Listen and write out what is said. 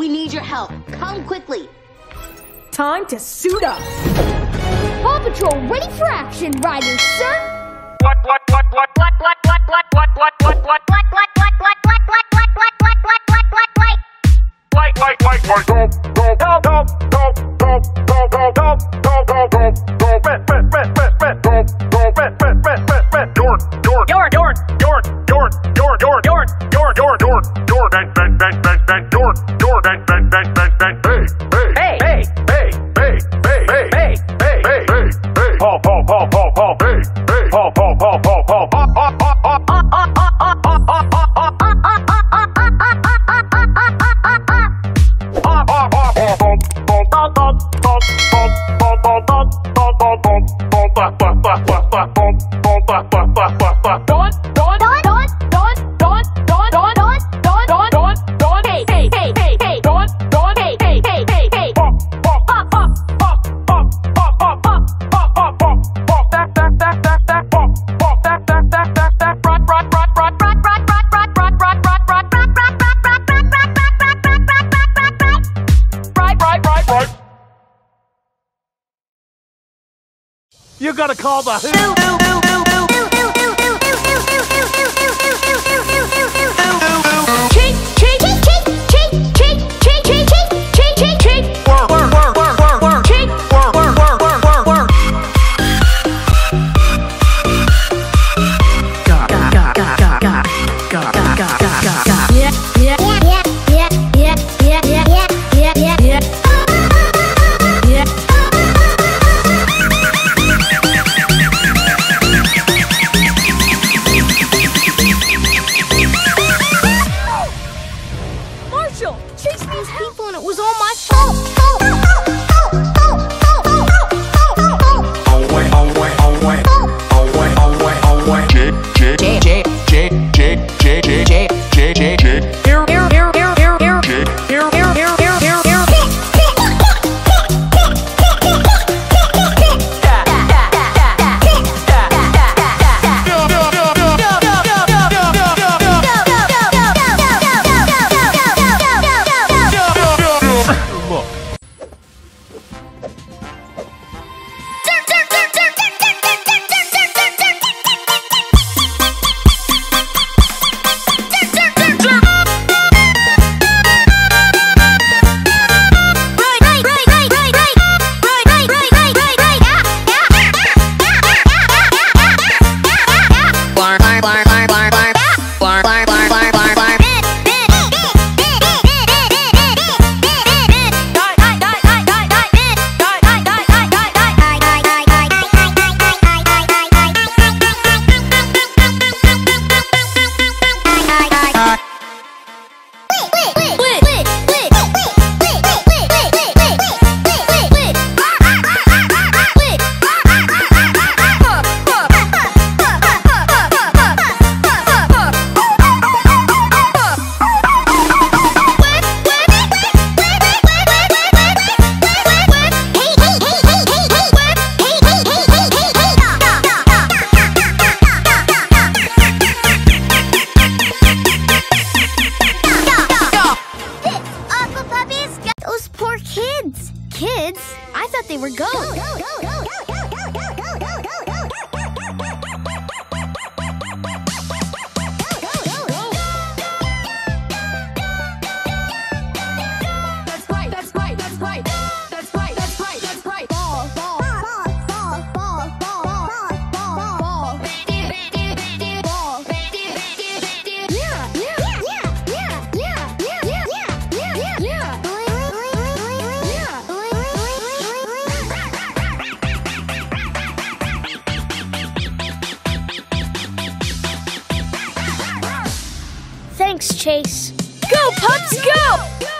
We need your help. Come quickly. Time to suit up. Paw Patrol ready for action, riders, sir! What what what what what what what what what what what what what White, white, white, white, go, go, go, You gotta call the who. Marshall, chase these people and it was all my fault. Away, away, away. Away, away, away. J, J, J, J, J, J, J, J, J, poor kids. Kids? I thought they were goats. chase. Go, pups, go!